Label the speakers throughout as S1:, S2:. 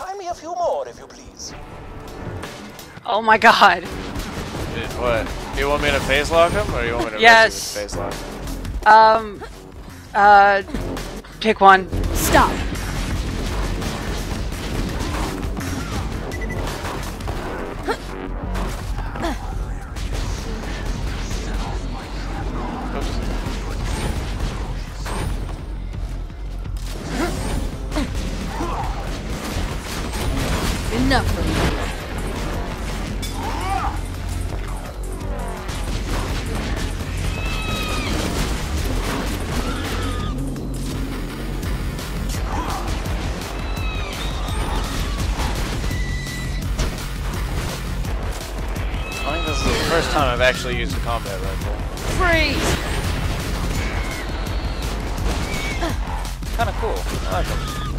S1: Find me a few more, if you please.
S2: Oh my god.
S3: What? Do you want me to phase lock him, or do you want me to
S2: Yes.
S3: phase lock?
S2: Um, uh, pick one.
S4: Stop.
S3: Actually use the combat rifle.
S4: Freeze!
S3: Kind of cool. I like them.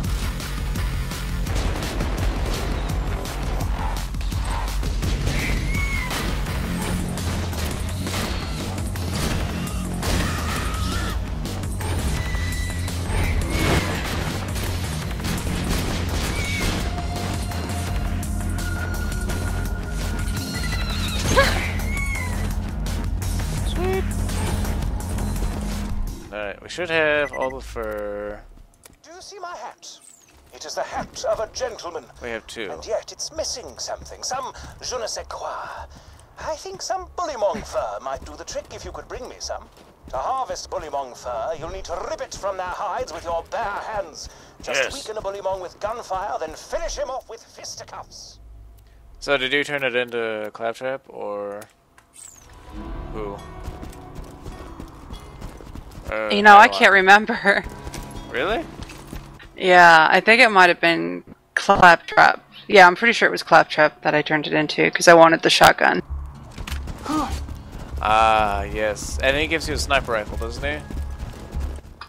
S3: Should have all the fur.
S1: Do you see my hat? It is the hat of a gentleman.
S3: We have two.
S1: And yet it's missing something, some je ne sais quoi. I think some bullymong fur might do the trick if you could bring me some. To harvest bullymong fur, you'll need to rip it from their hides with your bare hands. Just
S3: Yes.
S1: weaken a bullymong with gunfire, then finish him off with fisticuffs.
S3: So did you turn it into Claptrap or who? Uh,
S2: You know, I can't remember.
S3: Really?
S2: yeah, I think it might have been Claptrap. Yeah, I'm pretty sure it was Claptrap that I turned it into because I wanted the shotgun.
S3: Ah, yes. And he gives you a sniper rifle, doesn't he?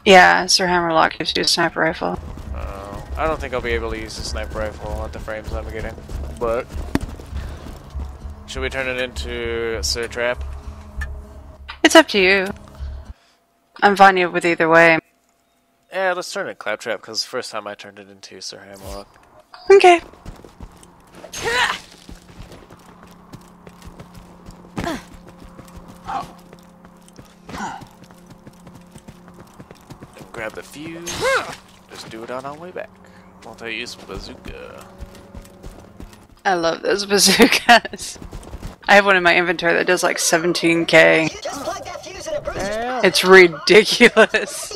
S2: Yeah, Sir Hammerlock gives you a sniper rifle.
S3: Uh, I don't think I'll be able to use the sniper rifle at the frames I'm getting. But should we turn it into Sir Trap?
S2: It's up to you. I'm fine with either way.
S3: Yeah, let's turn it Claptrap because the first time I turned it into Sir Hammerlock.
S2: Okay.
S3: Grab the fuse. Just do it on our way back. Multi-use bazooka.
S2: I love those bazookas. I have one in my inventory that does like 17k.
S5: Just plug that fuse in a bruiser.
S2: It's ridiculous.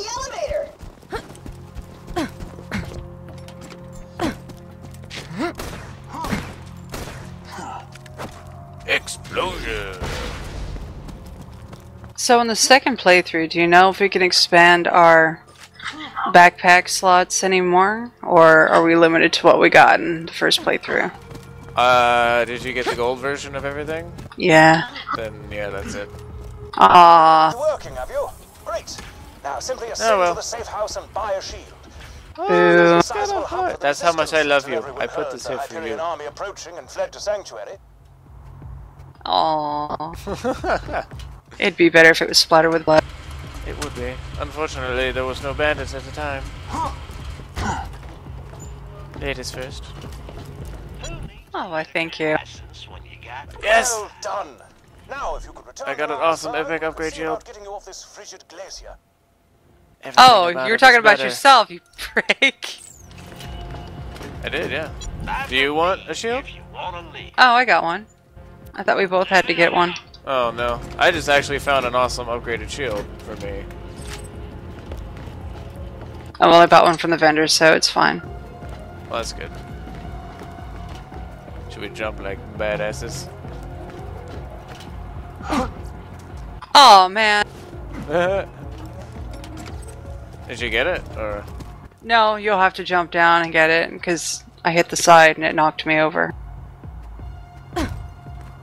S3: Explosion!
S2: So in the second playthrough, do you know if we can expand our backpack slots anymore? Or are we limited to what we got in the first playthrough?
S3: Uh, did you get the gold version of everything?
S2: Yeah.
S3: Then yeah, that's it.
S2: Ah.
S1: You working, have you? Great. Now simply ascend
S3: Oh, well.
S1: to the safe house and buy a shield.
S2: Boo.
S1: Sizable hub for the
S3: That's how much I love you.
S1: everyone
S3: I put this
S1: the
S3: here for
S1: Hyperion
S3: you.
S1: army approaching and fled to sanctuary.
S2: Aw. It'd be better if it was splattered with blood.
S3: It would be. Unfortunately, there was no bandits at the time. Ladies first.
S2: Oh, I thank you.
S3: Yes!
S1: Well done. Now, if you could return
S3: I got an awesome
S1: side,
S3: epic upgrade shield.
S1: Getting you off this frigid glacier.
S3: Everything
S2: Oh, you're talking about
S3: better.
S2: yourself, you prick.
S3: I did, yeah. Do you want a shield?
S2: Oh, I got one. I thought we both had to get one.
S3: Oh no. I just actually found an awesome upgraded shield for me.
S2: Oh, well, I bought one from the vendor, so it's fine.
S3: Well, that's good. Should we jump like badasses?
S2: Oh, man.
S3: Did you get it? Or
S2: No, you'll have to jump down and get it, because I hit the side and it knocked me over.
S3: well,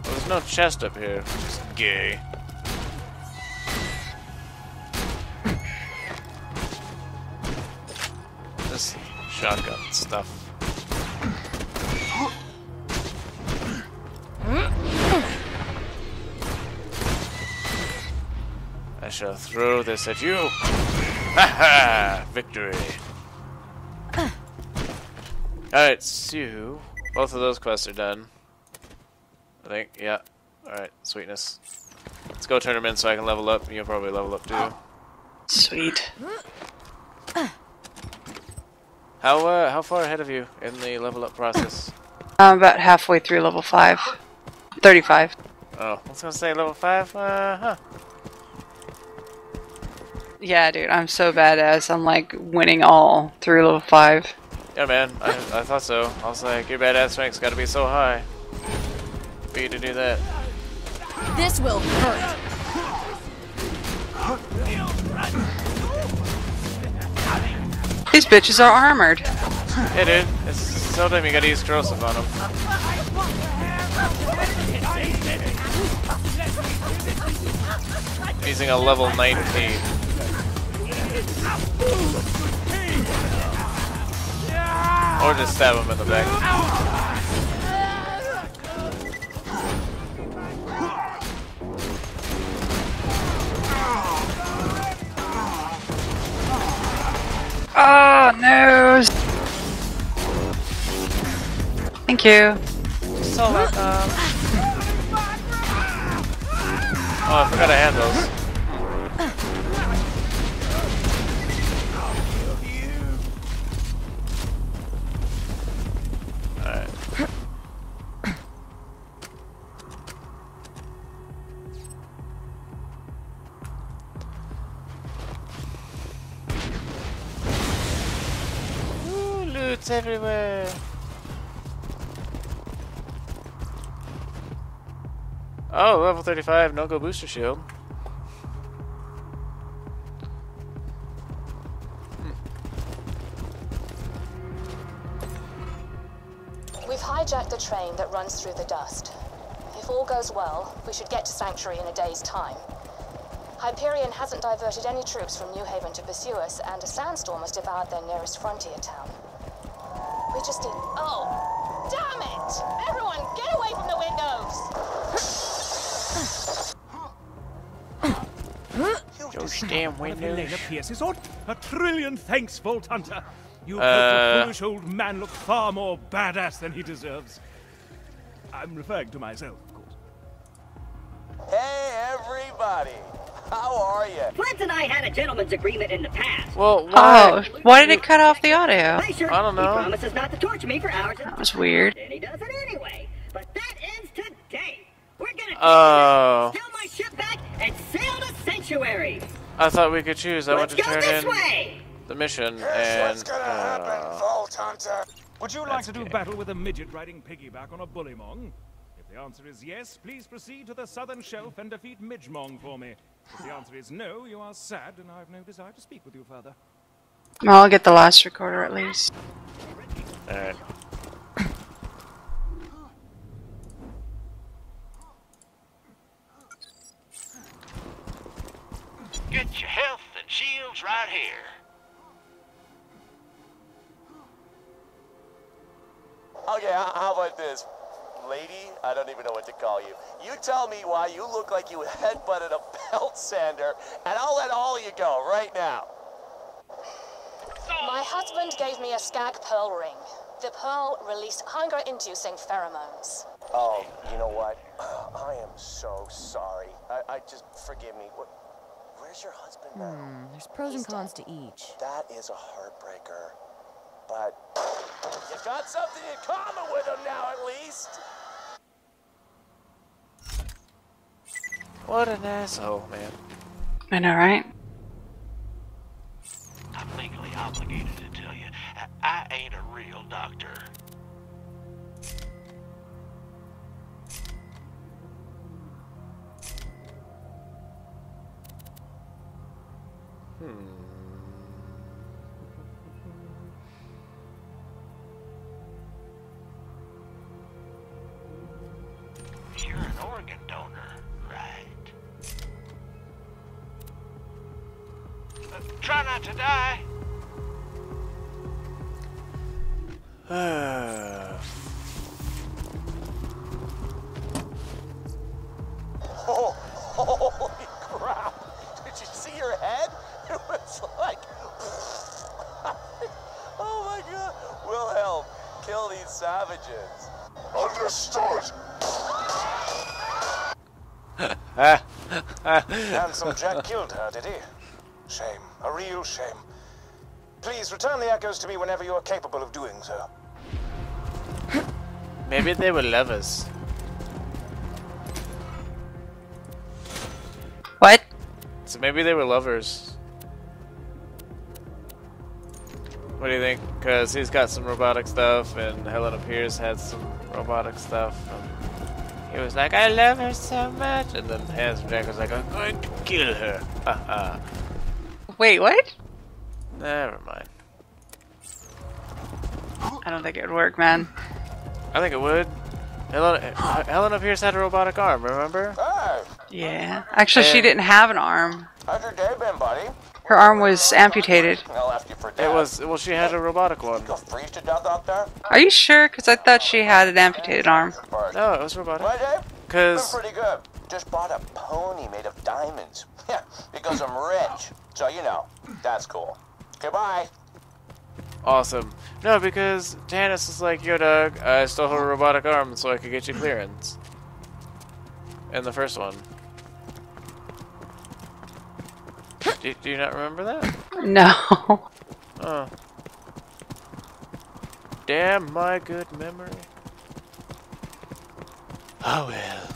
S3: there's no chest up here, which is gay. This shotgun stuff. Shall throw this at you. Ha ha! Victory. Alright, so both of those quests are done. I think, yeah. Alright, sweetness. Let's go turn them in so I can level up. You'll probably level up too.
S2: Sweet.
S3: How uh, how far ahead of you in the level up process?
S2: I'm about halfway through level 5. 35.
S3: Oh, I was gonna say level five. Uh huh.
S2: Yeah, dude, I'm so badass. I'm like winning all through level 5.
S3: Yeah, man. I, I thought so. I was like, your badass rank's got to be so high for you to do that.
S4: This will hurt.
S2: These bitches are armored.
S3: Hey, dude. It's seldom you gotta use corrosive on them. Using a level 19. Or just stab him in the back.
S2: Ah, oh, no! Thank you.
S3: So welcome. Oh, I forgot I had those. Loot's everywhere. Oh, level 35, no go booster shield.
S6: We've hijacked the train that runs through the dust. If all goes well, we should get to Sanctuary in a day's time. Hyperion hasn't diverted any troops from New Haven to pursue us, and a sandstorm has devoured their nearest frontier town. We just need. Oh! Damn it! Everyone, get away from the windows!
S3: Those damn
S7: One of
S3: windows.
S7: Helena Pierce's odd. A trillion thanks, Vault Hunter. You
S3: Uh.
S7: the foolish old man look far more badass than he deserves. I'm referring to myself, of course.
S1: Hey, everybody. How are you?
S5: Flynt and I had a gentleman's agreement in the past.
S3: Well,
S2: Oh,
S3: why?
S2: why did it cut off the audio?
S5: Hi.
S3: I don't know.
S5: He promises not to torture me for hours.
S2: That was weird.
S5: And he does it anyway. But that ends today. We're gonna
S3: Oh.
S5: steal my ship back and sail to Sanctuary.
S3: I thought we could choose. I want
S5: Let's
S3: to
S5: go
S3: turn
S5: this
S3: in
S5: way.
S3: the mission
S1: Here's
S3: and.
S1: what's gonna happen,
S3: uh,
S1: Vault Hunter.
S7: Would you like
S3: That's
S7: to do
S3: gay.
S7: battle with a midget riding piggyback on a bullymong? If the answer is yes, please proceed to the southern shelf and defeat Midgemong for me. If the answer is no, you are sad, and I have no desire to speak with you further.
S2: Well, I'll get the last recorder at least.
S3: Alright.
S8: Get your health and shields right here.
S1: Okay, h- how about this? Lady, I don't even know what to call you. You tell me why you look like you headbutted a belt sander, and I'll let all of you go right now.
S6: My husband gave me a skag pearl ring. The pearl released hunger-inducing pheromones.
S1: Oh, you know what? I am so sorry. I, I just forgive me. What, where's your husband now?
S4: Hmm, There's pros and cons to each.
S1: That is a heartbreaker. But you got something in common with him now, at least.
S3: What an asshole, man.
S2: I know, right?
S8: I'm legally obligated to tell you, I, I ain't a real doctor. You're try not to die.
S1: Oh, holy crap! Did you see your head? It was like, oh my god! Wilhelm, kill these savages.
S9: Understood.
S1: Handsome Jack killed her, did he? Shame. A real shame. Please return the echoes to me whenever you are capable of doing so.
S3: Maybe they were lovers.
S2: What?
S3: So maybe they were lovers. What do you think? Because he's got some robotic stuff, and Helena Pierce had some robotic stuff. And he was like, I love her so much. And then Handsome Jack was like, I'm going to kill her. Haha.
S2: Wait, what?
S3: Never mind.
S2: I don't think it would work, man.
S3: I think it would. Helena, Helena Pierce had a robotic arm, remember?
S1: Hey,
S2: Yeah. Actually, she didn't have an arm.
S1: how's your day been, buddy?
S2: Her arm was amputated.
S1: I left you for
S3: It was, well, she had a robotic one.
S1: You'll freeze to death out there?
S2: Are you sure? Because I thought she had an amputated arm.
S3: No, it was robotic.
S1: What, Dave?
S3: Because,
S1: pretty good. Just bought a pony made of diamonds. Yeah, because I'm rich. So, you know, that's cool. Goodbye.
S3: awesome. No, because Janice is like, yo, Doug, I still stole her robotic arm so I could get you clearance. In the first one. Do, do you not remember that?
S2: No.
S3: Oh. Damn my good memory. Oh well.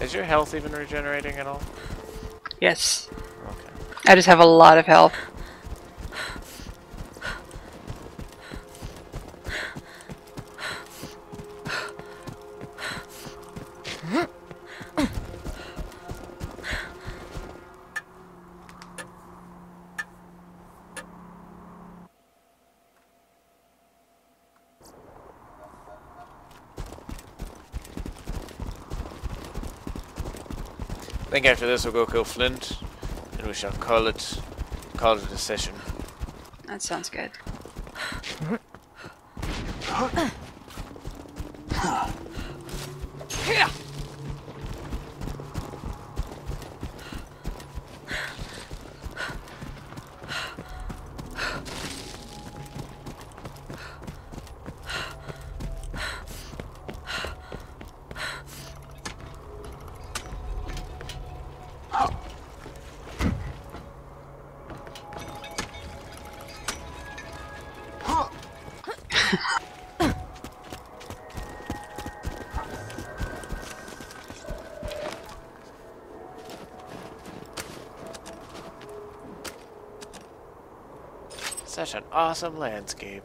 S3: Is your health even regenerating at all?
S2: yes.
S3: Okay.
S2: I just have a lot of health.
S3: I think after this we'll go kill Flynt, and we shall call it call it a session.
S2: That sounds good.
S3: Such an awesome landscape.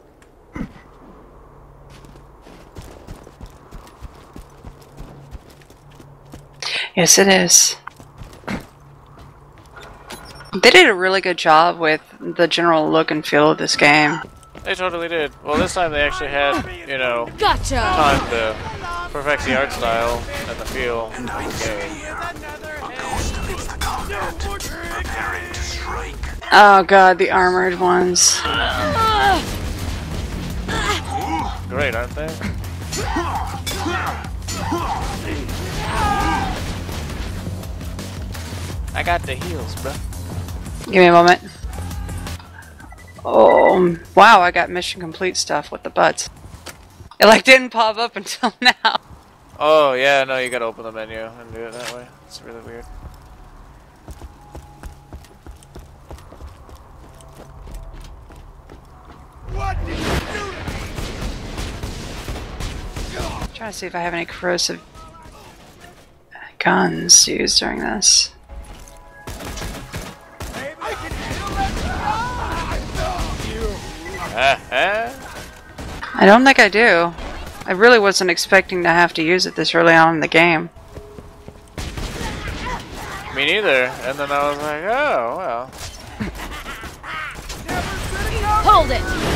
S2: Yes, it is. They did a really good job with the general look and feel of this game.
S3: They totally did. Well, this time they actually had, you know,
S4: Gotcha!
S3: time to perfect the art style and the feel of the game.
S9: It's the combat. Preparing to strike.
S2: Oh god, the armored ones.
S3: Great, aren't they? I got the heels, bro.
S2: Give me a moment. Oh, wow, I got mission complete stuff with the butts. It like didn't pop up until now.
S3: Oh, yeah, no, you gotta open the menu and do it that way. It's really weird.
S2: Trying to see if I have any corrosive guns used during this. I don't think I do. I really wasn't expecting to have to use it this early on in the game.
S3: Me neither. And then I was like, oh, well.
S4: Hold it!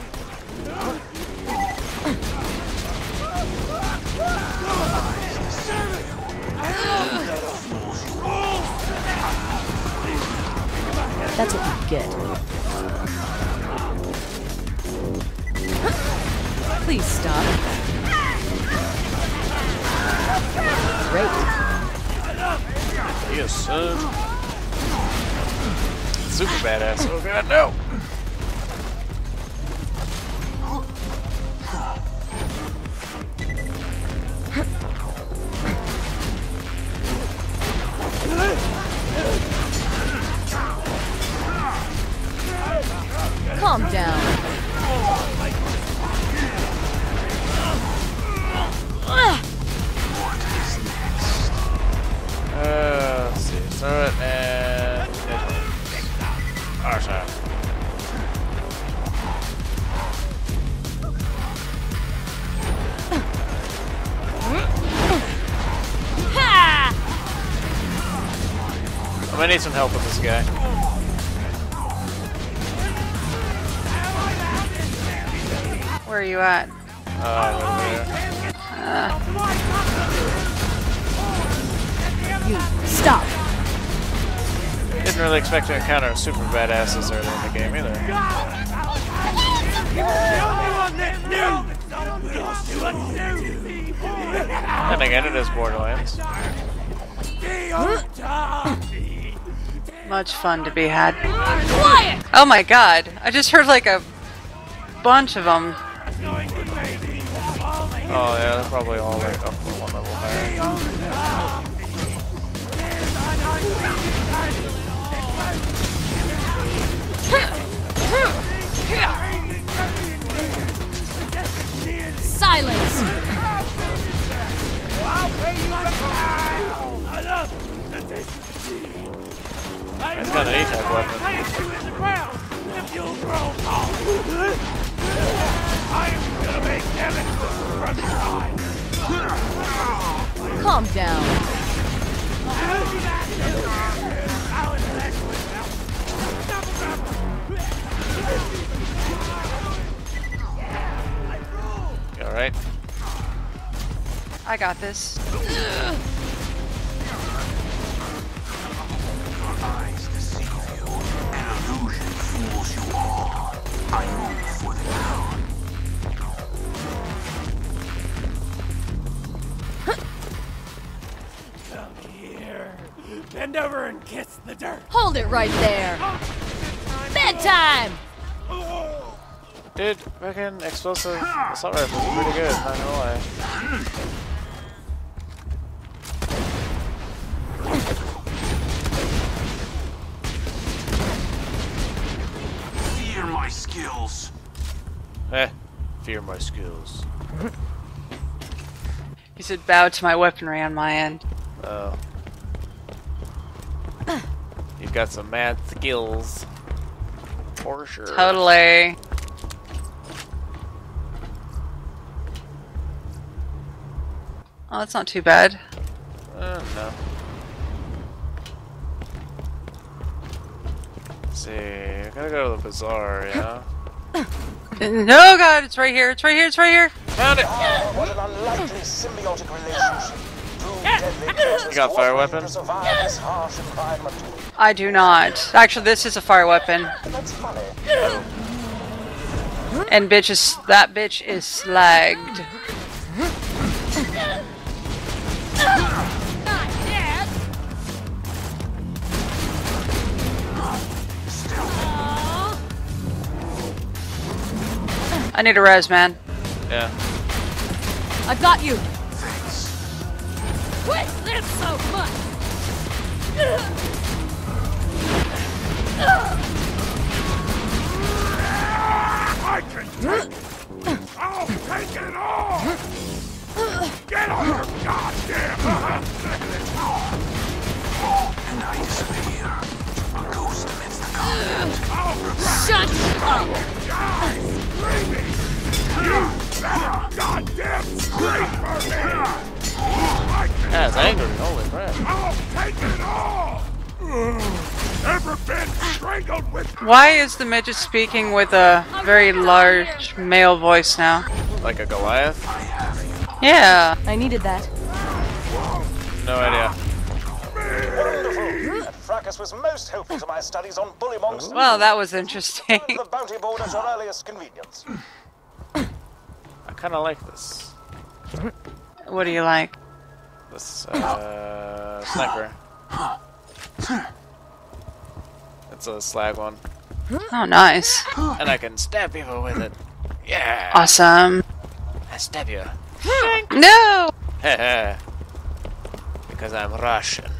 S3: Sorry.
S4: Ha!
S3: I'm gonna need some help with this guy.
S2: Where are you at?
S3: Uh, over there.
S4: You stop.
S3: Didn't really expect to encounter super badasses early in the game either. And again, it is Borderlands.
S2: Much fun to be had.
S4: Quiet!
S2: Oh my god, I just heard like a bunch of them.
S3: Oh yeah, they're probably all like up for one level higher.
S9: For the town.
S8: Bend over and kiss the dirt.
S4: Hold it right there. Bedtime!
S3: Dude, fucking explosive assault rifles are pretty good, not gonna lie.
S9: Fear my skills.
S2: He said bow to my weaponry on my end.
S3: Oh. You've got some mad skills. For sure.
S2: Totally. Oh, that's not too bad.
S3: Uh, no. Let's see, I gotta go to the bazaar, yeah?
S2: No, God, it's right here. It's right here. It's right here.
S3: Found it!
S1: Ah, what an unlikely symbiotic relationship. Two deadly creatures
S3: You got fire
S1: working
S3: weapon?
S1: To survive this harsh environment.
S2: I do not. Actually, this is a fire weapon.
S1: That's funny.
S2: And bitch is that bitch is slagged. I need a res, man.
S3: Yeah.
S4: I got you.
S9: Thanks.
S4: Quit this so much!
S8: I can take it. I'll take it all. Get on your goddamn.
S9: And I disappear. A ghost amidst the continent.
S4: Shut up!
S8: You goddamn scream for me. I can
S3: Yeah, it's angry. Holy crap.
S8: I'll take it all. Ever been strangled with
S2: Why is the midget speaking with a very large male voice now?
S3: Like a Goliath?
S2: Yeah.
S4: I needed that.
S3: No idea.
S1: Wonderful. That fracas was most helpful to my studies on bullymongs.
S2: Well, that was interesting.
S1: the bounty board at your earliest convenience.
S3: I kind of like this.
S2: What do you like?
S3: This uh, sniper. It's a slag one,
S2: Oh, nice.
S3: and I can stab people with it. Yeah,
S2: Awesome.
S3: I stab you.
S2: No!
S3: because I'm Russian.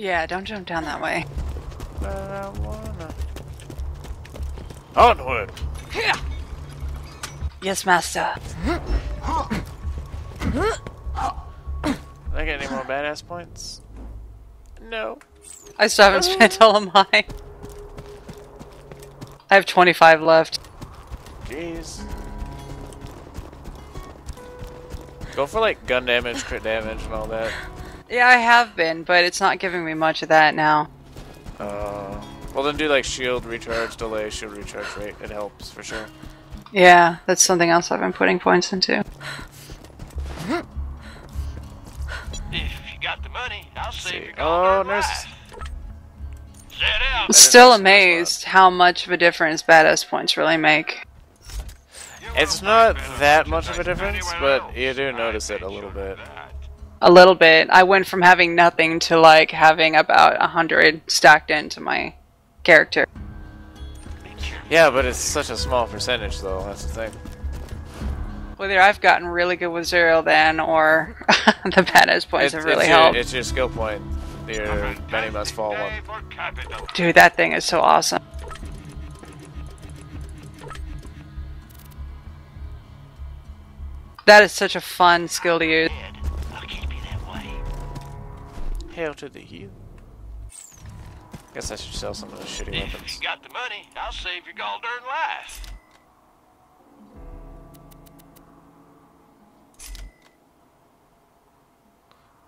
S2: Yeah, don't jump down that way.
S3: But I wanna. Onward!
S2: Yes, master.
S3: Did I get any more badass points? No.
S2: I still haven't spent all of mine. I have 25 left.
S3: Jeez. Go for like gun damage, crit damage, and all that.
S2: Yeah, I have been, but it's not giving me much of that now.
S3: Uh, well then do like shield recharge delay, shield recharge rate. It helps for sure.
S2: Yeah, that's something else I've been putting points into.
S9: If you got the money, I'll save
S3: See. Oh,
S9: goddamn
S3: nurse.
S9: out.
S2: I'm still amazed how much of a difference badass points really make.
S3: It's not that much of a difference, but you do notice it a little bit.
S2: A little bit. I went from having nothing to like having about a hundred stacked into my character.
S3: Yeah, but it's such a small percentage though, that's the thing.
S2: Whether I've gotten really good with Zer0 then, or the badass points have really
S3: it's your,
S2: helped.
S3: it's your skill point. Your many must fall one.
S2: Dude, that thing is so awesome. That is such a fun skill to use.
S3: Hail to the heel. Guess I should sell some of those shitty
S9: If
S3: weapons.
S9: you got the money, I'll save your goddamn life.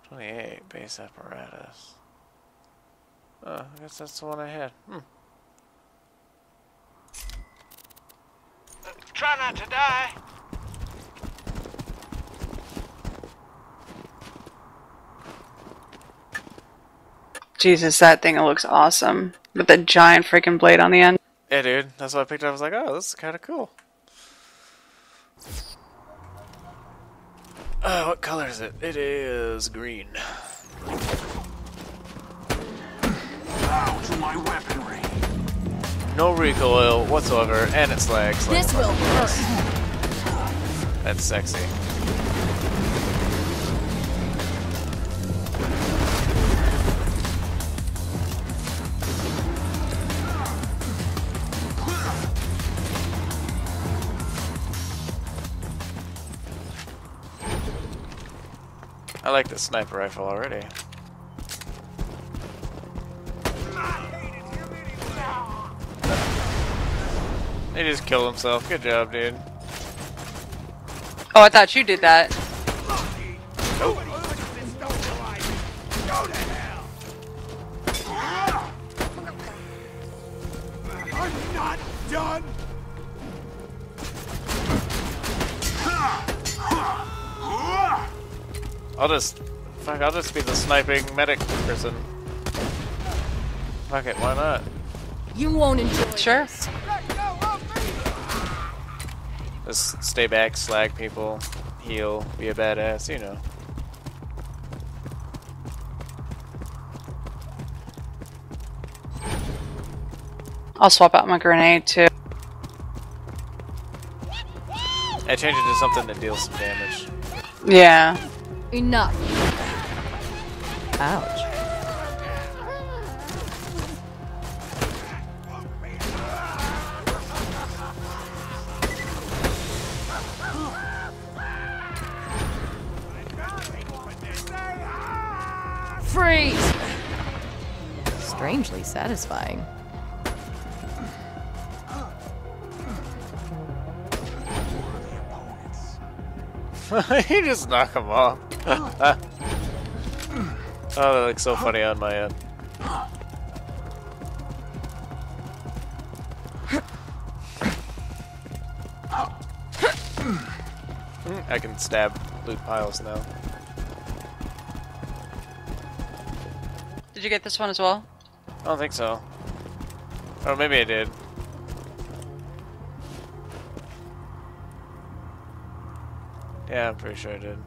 S3: Twenty-eight base apparatus. Oh, I guess that's the one I had. Hmm.
S9: Try not to die.
S2: Jesus, that thing looks awesome. With the giant freaking blade on the end.
S3: Yeah, dude. That's why I picked it up. I was like, oh, this is kind of cool. Uh, what color is it? It is green.
S9: Bow to my weaponry.
S3: No recoil whatsoever, and it's lag. so
S4: This will hurt.
S3: That's sexy. Like the sniper rifle already. He just killed himself. Good job, dude.
S2: Oh, I thought you did that.
S3: I'll just, fuck, I'll just be the sniping medic person. Fuck it, why not?
S4: You won't enjoy
S2: Sure.
S4: this.
S3: Just stay back, slag people, heal, be a badass, you know.
S2: I'll swap out my grenade too.
S3: I change it to something that deals some damage.
S2: Yeah.
S4: Enough. Ouch. Freeze! Strangely satisfying.
S3: you just knock him off. oh, that looks so funny on my end. I can stab loot piles now.
S2: Did you get this one as well?
S3: I don't think so. Oh, maybe I did. Yeah, I'm pretty sure I did.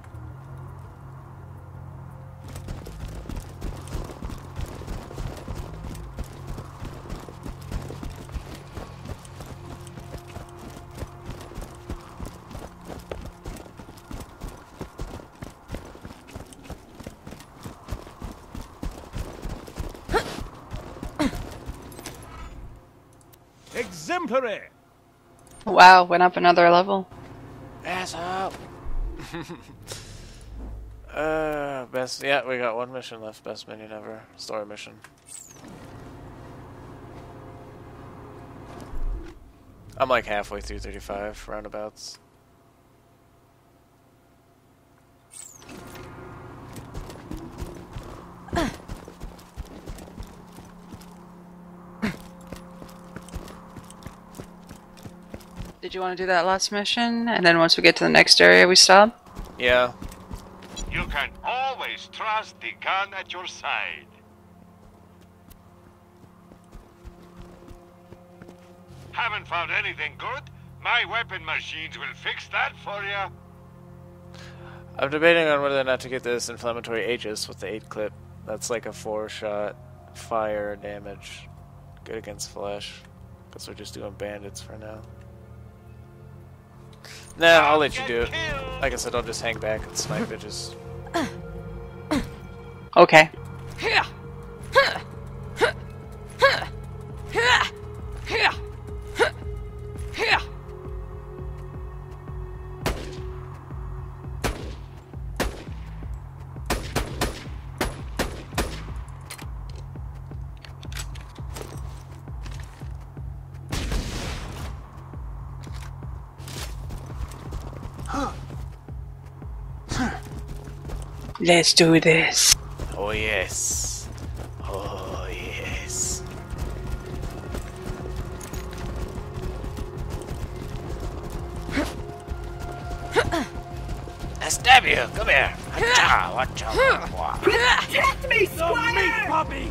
S7: Exemplary!
S2: Wow, went up another level.
S3: Uh, best. Yeah, we got one mission left. Best minion ever. Story mission. I'm like halfway through 35 roundabouts.
S2: Did you want to do that last mission? And then once we get to the next area, we stop?
S3: Yeah.
S8: You can always trust the gun at your side. Haven't found anything good? My weapon machines will fix that for you.
S3: I'm debating on whether or not to get this inflammatory Aegis with the 8 clip. That's like a 4 shot fire damage. Good against flesh. Guess we're just doing bandits for now. Nah, I'll let you do it. Like I said, I'll just hang back and snipe bitches.
S2: Okay. Let's do this.
S3: Oh yes. Oh yes. I stab you. Come here. Watch out! Watch out!
S5: Protect me, Squire!
S8: puppy!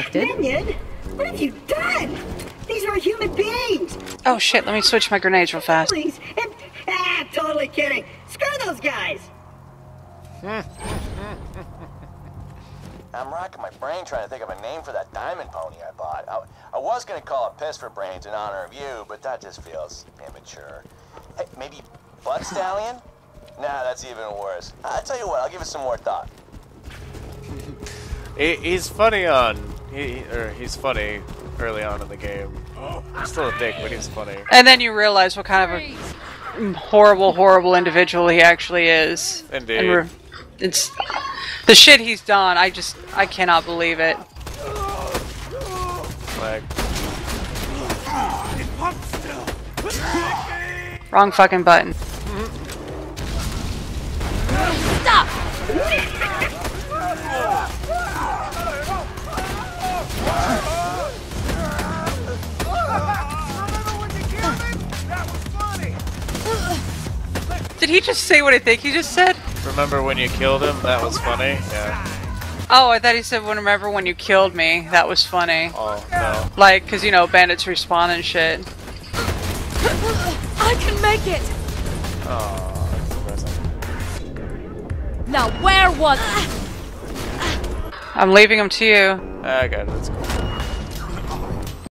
S4: Unexpected.
S5: Minion? What have you done? These are human beings!
S2: Oh shit, let me switch my grenades real fast.
S5: Please, and, ah, totally kidding. Screw those guys!
S1: I'm racking my brain trying to think of a name for that diamond pony I bought. I, I was gonna call it Piss for Brains in honor of you, but that just feels immature. Hey, maybe Butt Stallion? Nah, that's even worse. I'll tell you what, I'll give it some more thought.
S3: He, he's funny on. He or he's funny early on in the game. He's still a dick, but he's funny.
S2: And then you realize what kind of a horrible, horrible individual he actually is.
S3: Indeed.
S2: And it's the shit he's done. I just, I cannot believe it.
S3: Like,
S2: Wrong fucking button.
S4: Stop!
S2: Did he just say what I think he just said?
S3: remember when you killed him? That was funny. Yeah.
S2: Oh, I thought he said, "Remember when you killed me?" That was funny.
S3: Oh no.
S2: Like, cause you know, bandits respawn and shit.
S4: I can make it!
S3: Oh.
S4: Now where was
S2: I'm leaving him to you.
S3: I got it. That's cool.